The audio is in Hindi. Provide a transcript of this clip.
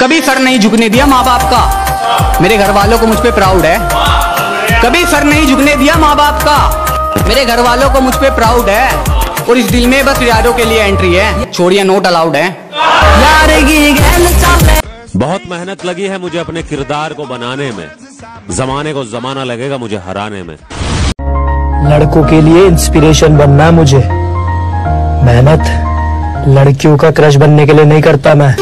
कभी सर नहीं झुकने दिया माँ बाप का। मेरे घर वालों को मुझ पर प्राउड है। कभी सर नहीं झुकने दिया माँ बाप का। मेरे घर वालों को मुझ पर प्राउड है। और इस दिल में बस यारों के लिए एंट्री है। छोड़िए नोट अलाउड है। बहुत मेहनत लगी है मुझे अपने किरदार को बनाने में। जमाने को जमाना लगेगा मुझे हराने में। लड़कों के लिए इंस्पिरेशन बनना है मुझे। मेहनत लड़कियों का क्रश बनने के लिए नहीं करता मैं।